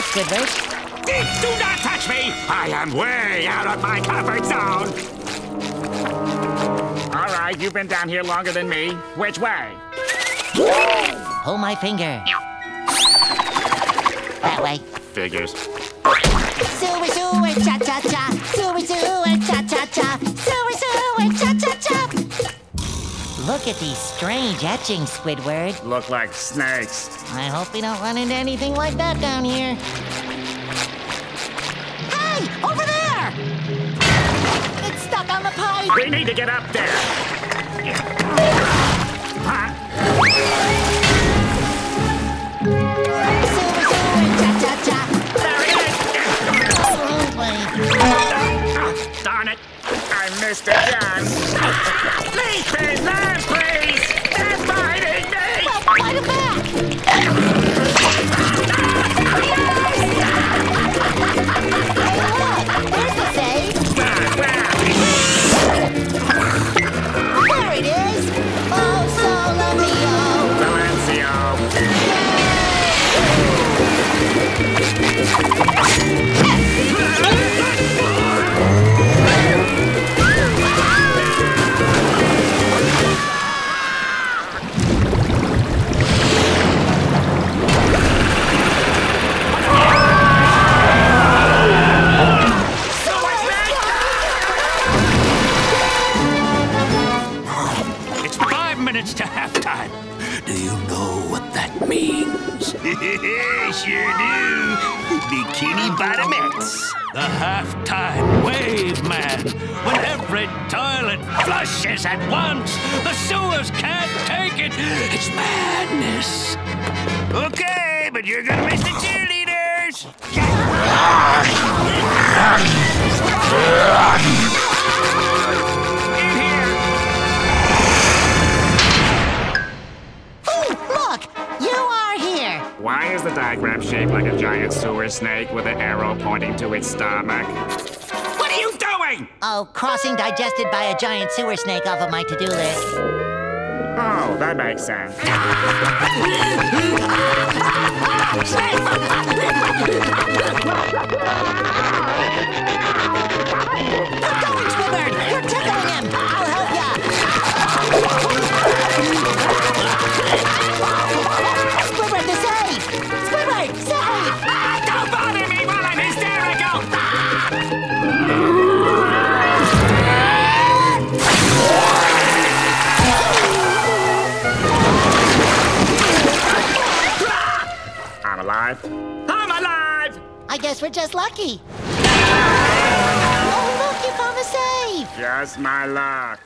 Squidward. Do not touch me! I am way out of my comfort zone! All right, you've been down here longer than me. Which way? Hold my finger. That way. Figures. Sewer, sewer, cha cha Look at these strange etchings, Squidward. Look like snakes. I hope we don't run into anything like that down here. Hey, over there! It's stuck on the pipe. We need to get up there. Huh? There it is! Oh. Ah, darn it! I missed again. Thank you. Minutes to halftime. Do you know what that means? sure do. Bikini Bottomettes. The halftime wave man. When every toilet flushes at once, the sewers can't take it. It's madness. Okay, but you're gonna miss the cheerleaders. Why is the diagram shaped like a giant sewer snake with an arrow pointing to its stomach? What are you doing? Oh, crossing digested by a giant sewer snake off of my to-do list. Oh, that makes sense. I'm alive. I'm alive! I guess we're just lucky. Oh, look, you found the safe! Just my luck.